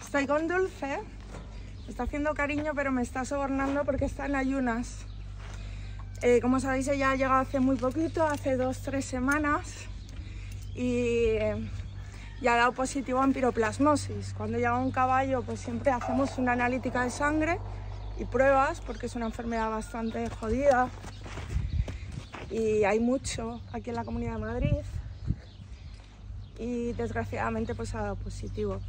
Estoy con Dulce. Me está haciendo cariño, pero me está sobornando porque está en ayunas. Eh, como sabéis, ella ha llegado hace muy poquito, hace dos, tres semanas. Y eh, ya ha dado positivo en piroplasmosis. Cuando llega un caballo, pues siempre hacemos una analítica de sangre y pruebas, porque es una enfermedad bastante jodida. Y hay mucho aquí en la Comunidad de Madrid. Y desgraciadamente pues ha dado positivo.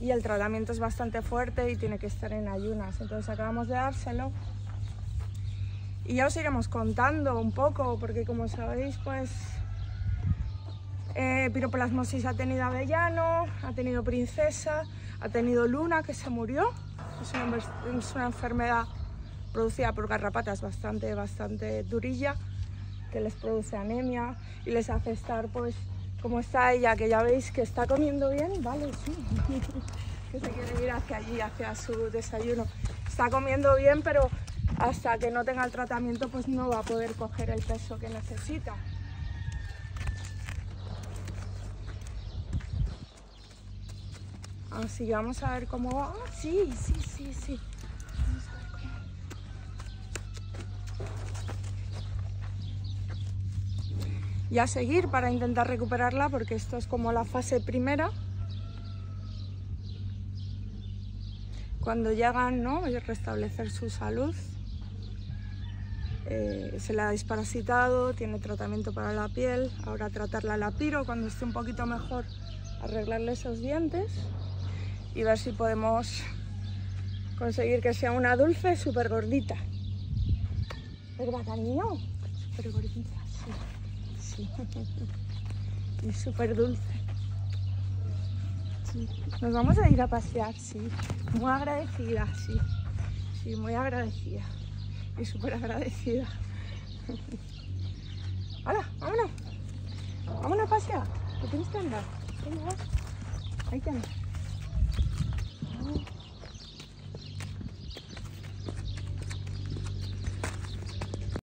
Y el tratamiento es bastante fuerte y tiene que estar en ayunas. Entonces acabamos de dárselo. Y ya os iremos contando un poco, porque como sabéis, pues eh, piroplasmosis ha tenido Avellano, ha tenido Princesa, ha tenido Luna, que se murió. Es una, es una enfermedad producida por garrapatas bastante, bastante durilla, que les produce anemia y les hace estar, pues, como está ella, que ya veis que está comiendo bien, vale, sí, que se quiere ir hacia allí, hacia su desayuno. Está comiendo bien, pero hasta que no tenga el tratamiento, pues no va a poder coger el peso que necesita. Así que vamos a ver cómo va. Ah, sí, sí, sí, sí. Y a seguir para intentar recuperarla porque esto es como la fase primera. Cuando llegan, ¿no? Y restablecer su salud. Eh, se la ha desparasitado, tiene tratamiento para la piel. Ahora tratarla la piro cuando esté un poquito mejor, arreglarle esos dientes y ver si podemos conseguir que sea una dulce súper gordita. ¿Verdad, cariño? Súper gordita, sí. y súper dulce. Nos vamos a ir a pasear, sí. Muy agradecida, sí. Sí, muy agradecida. Y súper agradecida. ¡Hala! ¡Vámonos! ¡Vámonos a pasear! ¿Qué tienes que andar? Ahí. Oh.